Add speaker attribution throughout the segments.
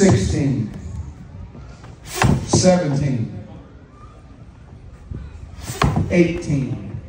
Speaker 1: 16, 17, 18,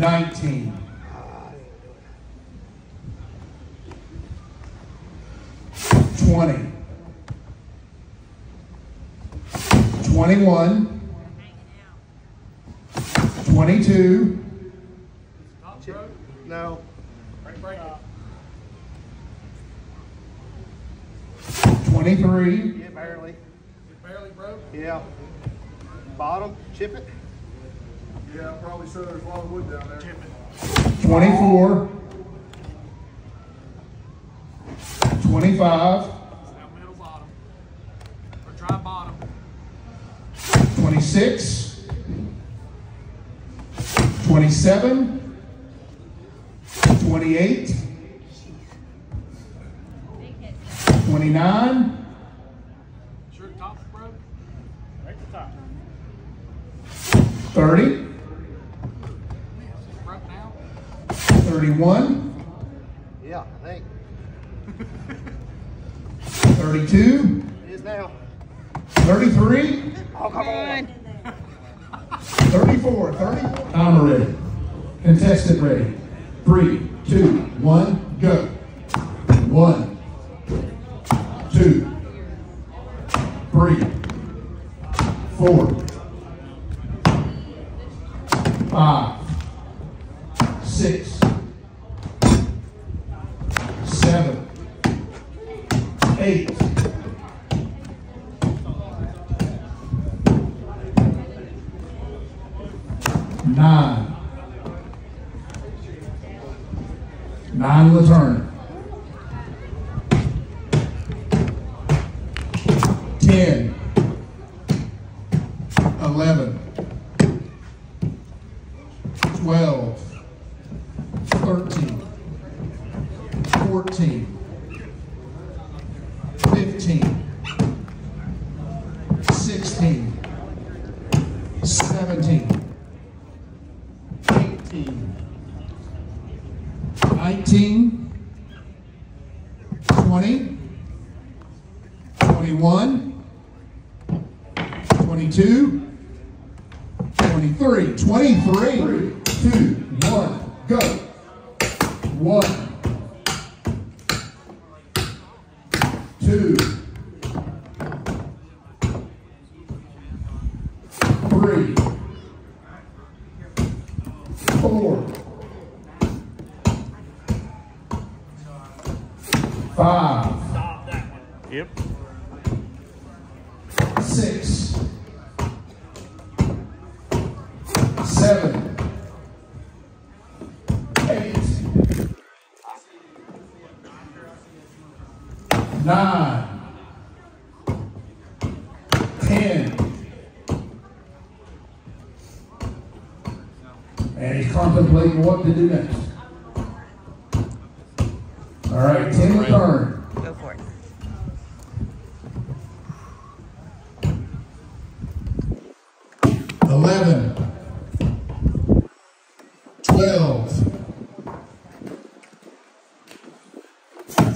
Speaker 1: 19, 20, 21, 22,
Speaker 2: No.
Speaker 1: 23,
Speaker 2: Yeah, barely.
Speaker 3: Barely broke?
Speaker 2: Yeah. Bottom, chip it.
Speaker 3: Yeah, probably so. There's a lot of wood down there. Chip it.
Speaker 1: 24, 25,
Speaker 3: Down middle bottom. Or try bottom.
Speaker 1: 26, 27, 28, 29,
Speaker 3: Sure top's broke?
Speaker 2: Right to top.
Speaker 1: 30,
Speaker 3: It's broke now?
Speaker 1: 31,
Speaker 2: Yeah, I think.
Speaker 1: 32,
Speaker 2: It is now.
Speaker 1: 33,
Speaker 2: Oh, come on.
Speaker 1: 34, 30. Timer ready. Contestant ready. Three, two, one, go. One, two, three, four, five, six, seven, eight, nine. Nine will turn. Ten. Eleven. Twelve. Thirteen. Fourteen. Fifteen. Sixteen. Seventeen. 18, 19, 20, 21, 22, 23, 23, 2, 1, go. 1, 2, 3, four, five,
Speaker 2: Yep.
Speaker 1: six, seven, eight, nine, ten. And he's contemplating what to do next. All right, ten turn.
Speaker 4: Go for it.
Speaker 1: Eleven.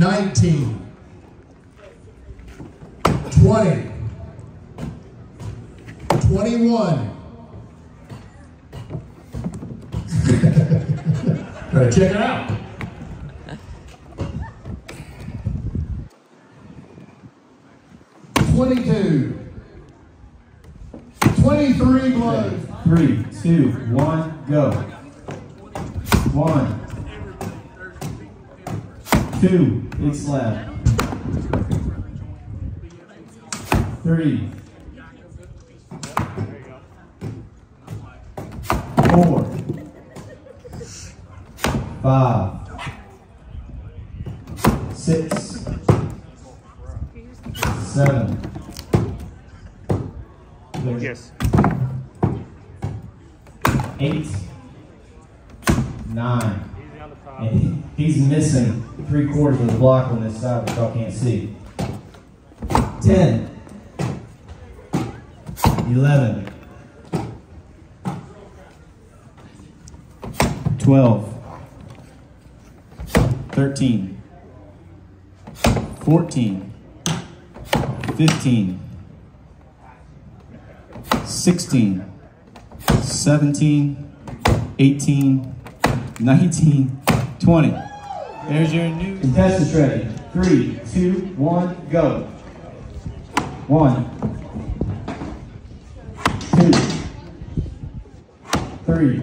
Speaker 1: Nineteen. Twenty. Twenty-one. Better check it out. Twenty-two. Twenty-three blows.
Speaker 5: Three, two, one, go. One. Two, big slab. Three. Four. Five. Six. seven.
Speaker 2: Yes.
Speaker 5: eight, nine. And he's missing three quarters of the block on this side, which y'all can't see. Ten. Eleven. Twelve. Thirteen. Fourteen. Fifteen. Sixteen. Seventeen. 18, 19, 20. There's your new contestants ready. Three, two, one, go. One, two, three,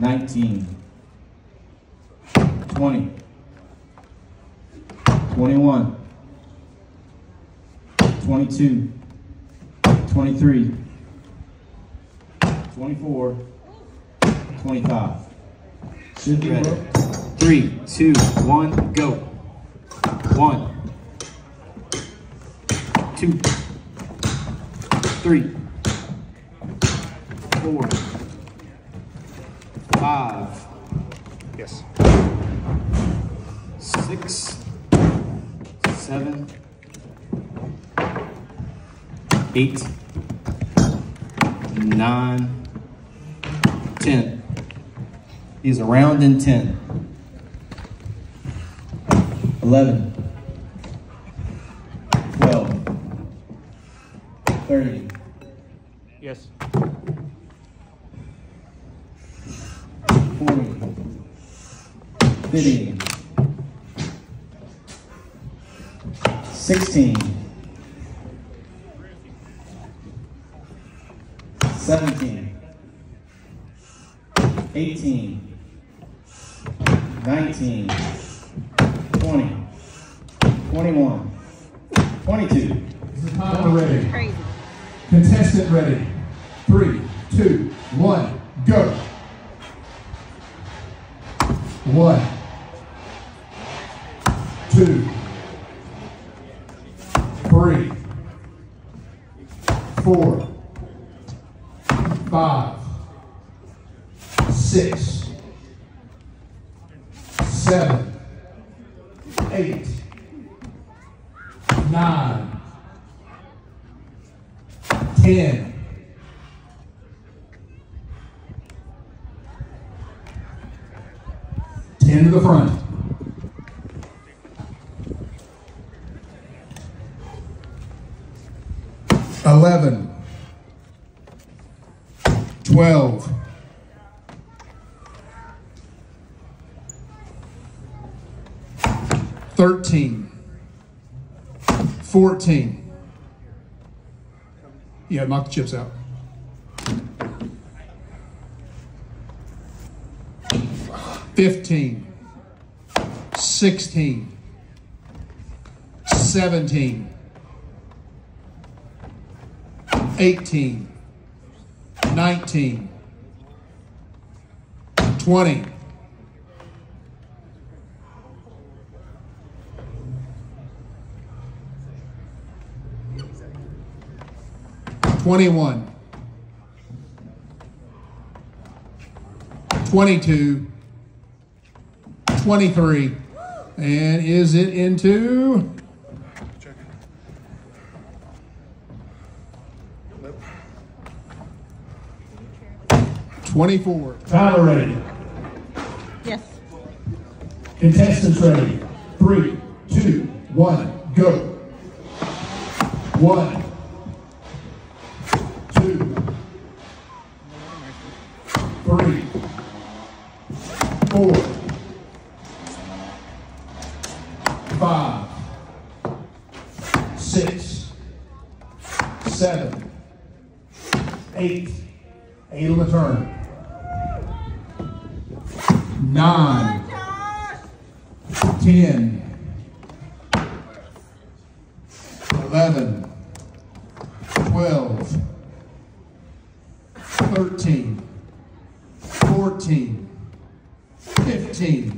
Speaker 5: 19, 20, 21, 22, 23, 24, 25. Should be ready. Three, two, one, go. One two, three, four, five,
Speaker 2: Yes.
Speaker 5: six, seven, eight, nine, ten. He's around in ten. Eleven. Twelve. Thirty.
Speaker 2: Yes.
Speaker 5: 50, 16, 17, 18, 19, 20, 21, 22.
Speaker 1: Timer ready. Contestant ready. Three, two, one, go. One, two, three, four, five, six, seven, eight, nine, ten. Ten to the front. Eleven. Twelve. Thirteen. Fourteen. Yeah, knock the chips out. Fifteen. Sixteen. Seventeen. Eighteen. Nineteen. Twenty. Twenty-one. Twenty-two. 23. And is it into? 24.
Speaker 4: Tyler ready.
Speaker 6: Yes.
Speaker 4: Contestants ready. Three, two, one, go. One, two, three, four, five, six, seven, eight. Eight on the turn.
Speaker 1: Nine. 10. 11. 12. 13. 14. 15.